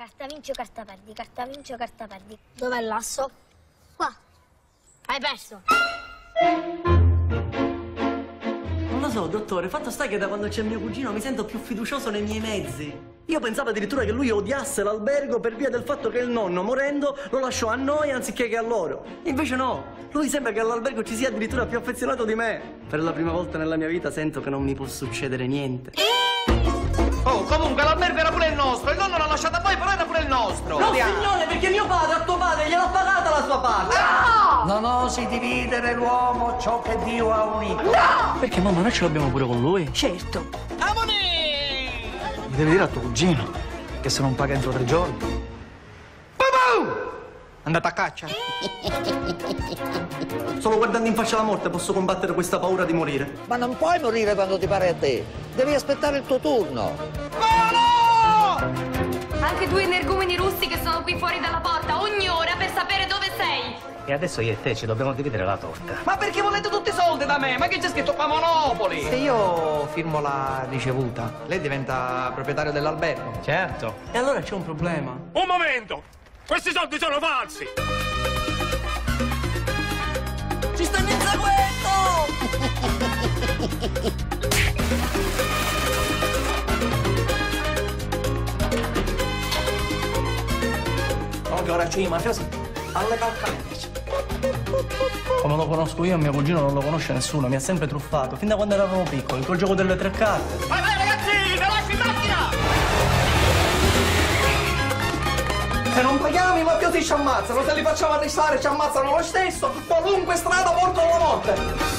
Carta vinci o carta perdi, carta vinci o carta perdi. Dov'è l'asso? Qua. Hai perso. Non lo so, dottore, fatto sta che da quando c'è mio cugino mi sento più fiducioso nei miei mezzi. Io pensavo addirittura che lui odiasse l'albergo per via del fatto che il nonno, morendo, lo lasciò a noi anziché che a loro. Invece no, lui sembra che all'albergo ci sia addirittura più affezionato di me. Per la prima volta nella mia vita sento che non mi può succedere niente. Oh, comunque l'albergo era pure il nostro, il nonno l'ha lasciato a voi, però nostro. No, Andiamo. signore, perché mio padre a tuo padre gliel'ha pagata la sua parte. Non osi dividere l'uomo ciò che Dio ha unito. Perché mamma, noi ce l'abbiamo pure con lui? Certo. Mi devi dire a tuo cugino che se non paga entro tre giorni. Andate a caccia? Solo guardando in faccia la morte posso combattere questa paura di morire. Ma non puoi morire quando ti pare a te. Devi aspettare il tuo turno. Anche due energumeni russi che sono qui fuori dalla porta ogni ora per sapere dove sei. E adesso io e te ci dobbiamo dividere la torta. Ma perché volete tutti i soldi da me? Ma che c'è scritto qua Monopoli? Se io firmo la ricevuta, lei diventa proprietario dell'albergo. Certo. E allora c'è un problema. Un momento! Questi soldi sono falsi! Ora c'è i mafiosi alle calcagna. Come lo conosco io, mio cugino non lo conosce nessuno, mi ha sempre truffato, fin da quando eravamo piccoli, col gioco delle tre carte. Vai, vai ragazzi, ve lascio in macchina! Se non paghiamo i mafiosi ci ammazzano, se li facciamo arrestare ci ammazzano lo stesso, qualunque strada porta alla morte.